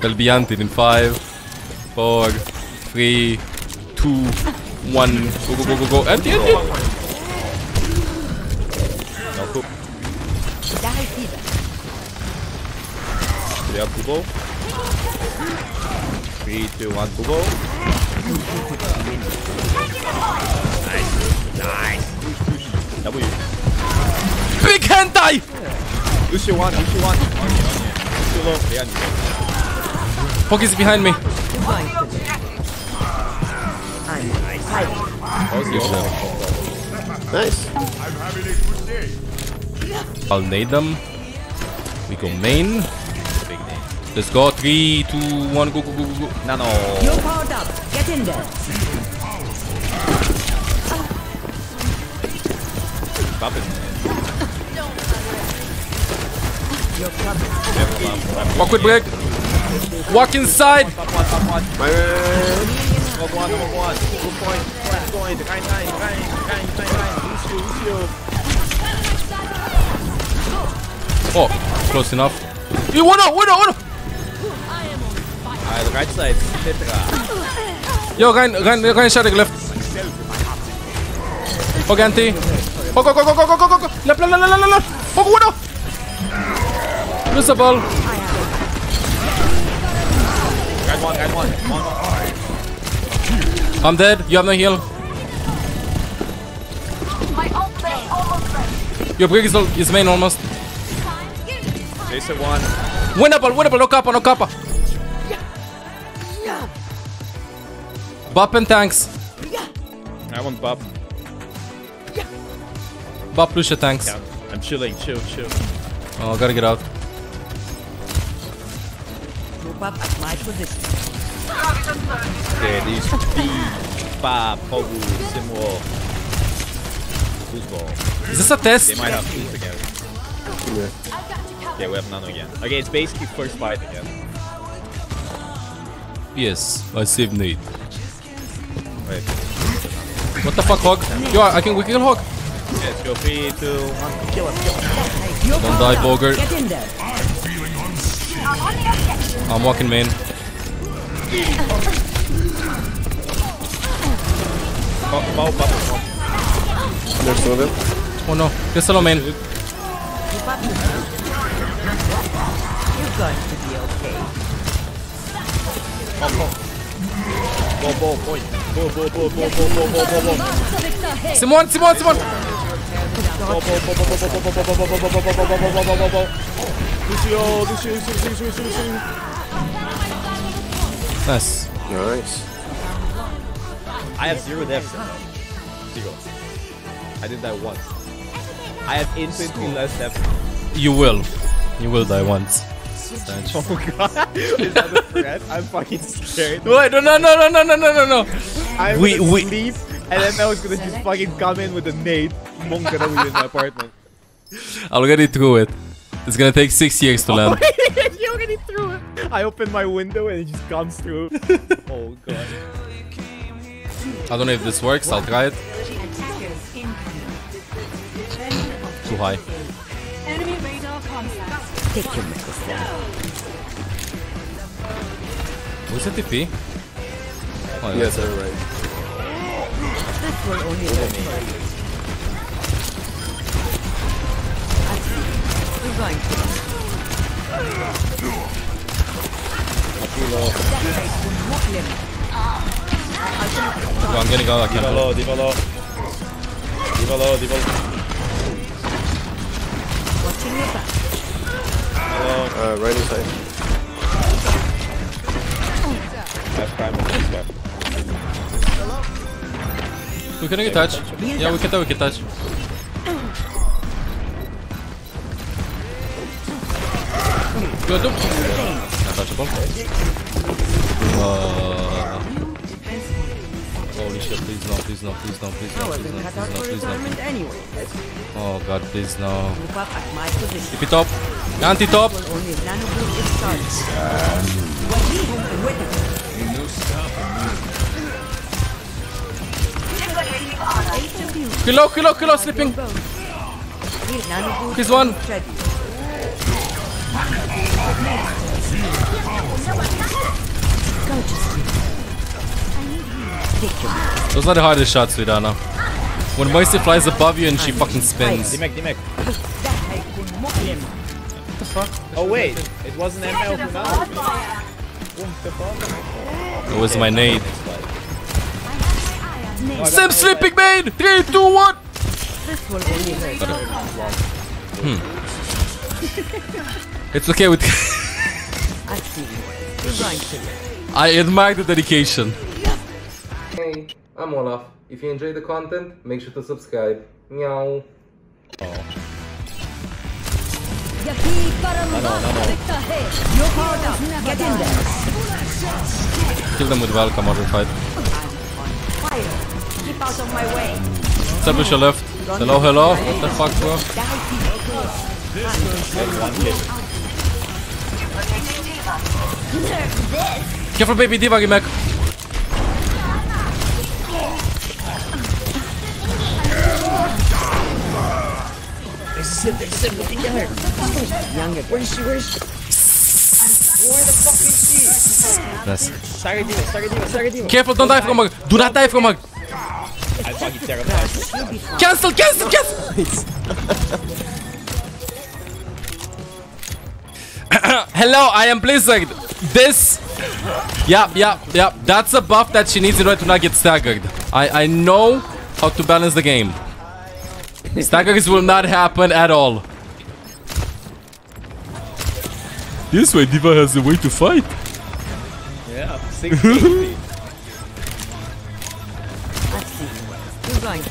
That'll be answered in 5, 4, 3, 2, 1. Go, go, go, go, go. Empty, empty! No, cool. up Kubo. 3, 2, 1, go. Nice, nice. W. Big hand die! Lucio 1, Lucio 1. Lucio low, 黑暗你。Is behind me. Nice. I'll nade them. We go main. Let's go. Three, two, one. Go, go, go, go, go. Nano. You're powered up. Get in there. Stop it. Walk with break. Walk inside. One, one. One, one. Oh, close enough. You wanna, wanna, wanna. Ah, the right side. Tetra. Yo, Ryan, Ryan, Ryan shotting left. Pog anti. Pog, go, go, go, go, go, go, go, go. Left, left, left, left, left. Pog, window. Lose the ball. Right one, right one. One, one. I'm dead. You have no heal. Your break is, is main almost. Jason one. Winnable, winnable. No kappa, no kappa. Bop and tanks. I want Bob. Bop Lucia tanks. Yeah, I'm chilling. Chill, chill. Oh, gotta get out. Group up at my position. Okay, these B, Ba, Pogu, Simwo. Foosball. Is this a test? They might have food again. Yeah, we have none again. Okay, it's basically first fight again. Yes, I saved Nate. Wait. What the fuck, Hog? Yo, I can we kill Hog. Let's go. Three, two, one. Kill him, kill him. Don't die, up. Bogart. Get in there. I'm walking main. Bow, bow, bow. There's two of them. Oh no, Crystal on main. You're going to be okay. Bow, bow. Simon, Simon, Simon. Lucio, Lucio, Lucio, Lucio, Lucio, Lucio. Nice. Nice. I have zero deaths. Zero. I did that once. I have infinitely less deaths. You will. You will die once. Oh god. Is that a threat? I'm fucking scared. Wait, no, no, no, no, no, no, no, no, no. I'm We- gonna we- sleep and then I was gonna just fucking come in with a nade. Monk gonna be in my apartment. I'll get it through it. It's gonna take six years to oh, land. you already threw it. I open my window and it just comes through. oh god. I don't know if this works. I'll try it. Too high. Enemy radar contact. Take your microphone. Where's the TP? Oh, Yes, I'm right. This will only work for you. We're going to. Yo, I'm getting out. I can't. D.Va low, D.Va low. D.Va low, D.Va low. Watching your back. Uh, right inside. Left prime, left left. We can get touch. Yeah, we can touch. We can touch. Gördüm. Untouchable. Uh, holy shit, please no, please no, please no, please no, please no, please no, please no. Oh god, please no. Keep top? Anti top. Kill low, kill low, kill low, sleeping. He's one. Those are the hardest shots, Sudana. When Moisey flies above you and she fucking spins. What the fuck? Oh wait, it wasn't ML It was my nade. Same Sim slipping main! 3, 2, 1! Hmm. It's okay with. I see you. You're going to. I admire the dedication. Hey, I'm Olaf. If you enjoy the content, make sure to subscribe. Meow. You're powered up. Get in there. Kill them with welcome or fight. Fire. Keep out of my way. Establish your left. Hello, hello. What the fuck, bro? Careful, baby D.Va, get back. Younger. Where is she? Where is she? Where the fuck is she? Nice. Saga D-Mac, Saga D-Mac. Careful, don't die from mug. Do not die from mug. I fucking terrified. Cancel, cancel, cancel. Hello, I am Blizzard. This. Yeah, yeah, yeah. That's a buff that she needs in order to not get staggered. I, I know how to balance the game. Staggers will not happen at all. This way, D.Va has a way to fight. Yeah, 680. I see you. You're.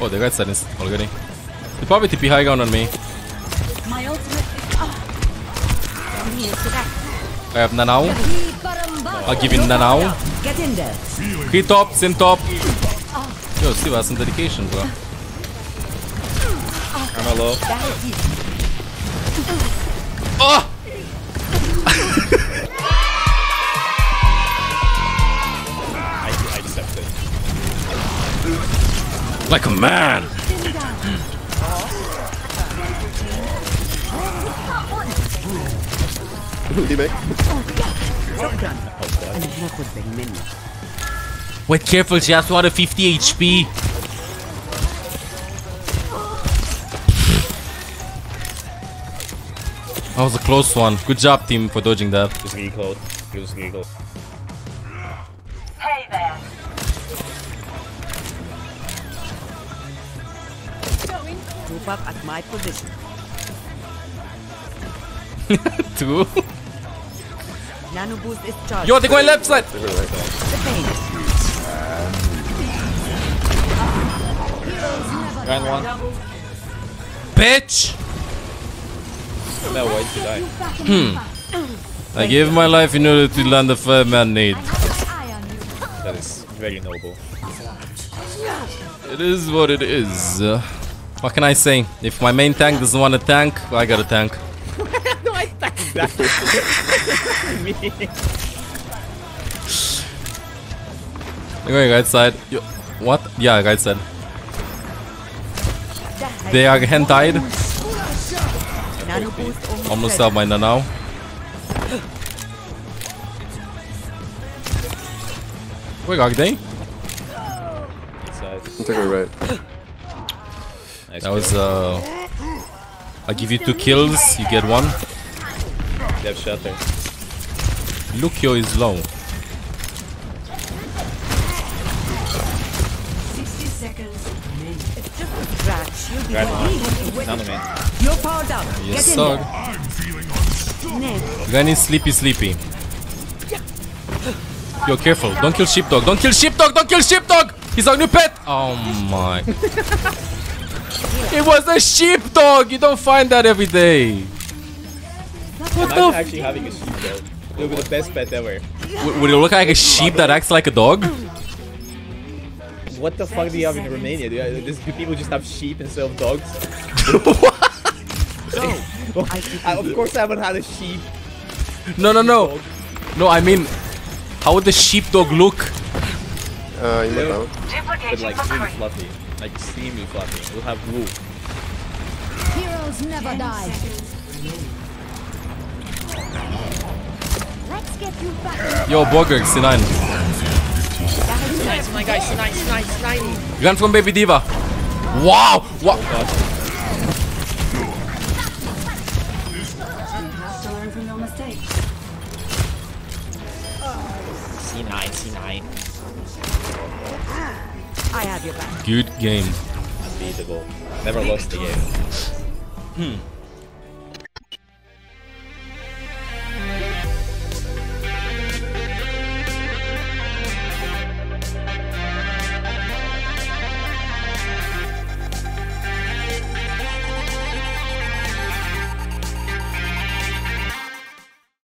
Oh, the red side is already. They probably TP high ground on me. My ultimate is oh. I have Nanao. I'll give you Nanao. Get in there. Three top, Sin top. Oh. Yo, Steve has some dedication, bro. I'm low. Oh! I, I accept it. Like a man. Teammate. Oh, Wait, careful, she has 250 HP. That was a close one. Good job, team, for dodging that. Just get close. Just get close. Hey there. Group up at my position. Two. Nano boost is charged. Yo, they're going left side. They're going right now. The pain. One. Bitch! No, why did you die? I gave my life in order to land a five-man nade. That is very noble. It is what it is. Uh, what can I say? If my main tank doesn't want a tank, I got a tank. I tanked They're going right side. Yo, what? Yeah, right side. They are. Nano boost almost, have my now. Where are they? Inside. I'm taking right. Nice That was uh. I give you two kills, you get one. They have shelter. Lucio is low. 60 seconds. It's just a scratch. You'll be Grab fine. one. Down to me. You're powered up. Yes, Get in sir. there. Name. Granny sleepy sleepy. Yo, careful. Don't kill sheepdog. Don't kill sheepdog. Don't kill sheepdog. He's our new pet. Oh my. it was a sheepdog. You don't find that every day. What the Imagine f- actually having a sheep though. It would be the best pet ever. W- Would it look like a sheep that acts like a dog? What the fuck do you have in Romania? Do, you, do people just have sheep instead of dogs? Go. I I, of course I haven't had a sheep. No, no, no. No, I mean, how would the sheepdog look? Uh, you might out. But like really fluffy. Like extremely fluffy. We'll have wool. Heroes never die. Let's get you back. Yo, Borger, C9. Nice, my guy. Nice, nice, nice. Run from Baby D.Va. Wow! Wow! You have to learn from your mistakes. C9, C9. I have your back. Good game. Unbeatable. Never lost the game. Hmm.